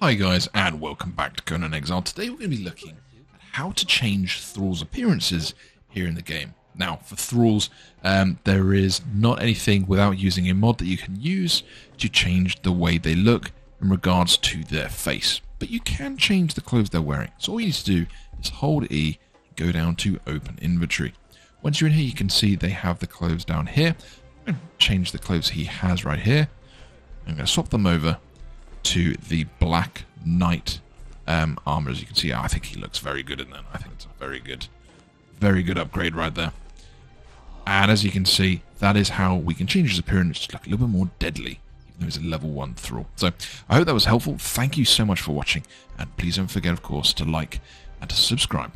Hi guys, and welcome back to Conan Exile. Today we're going to be looking at how to change Thrall's appearances here in the game. Now, for Thralls, um, there is not anything without using a mod that you can use to change the way they look in regards to their face. But you can change the clothes they're wearing. So all you need to do is hold E, go down to Open Inventory. Once you're in here, you can see they have the clothes down here. I'm going to change the clothes he has right here. I'm going to swap them over to the Black Knight um, armor. As you can see, I think he looks very good in that. I think it's a very good, very good upgrade right there. And as you can see, that is how we can change his appearance to look a little bit more deadly, even though he's a level 1 Thrall. So I hope that was helpful. Thank you so much for watching, and please don't forget, of course, to like and to subscribe.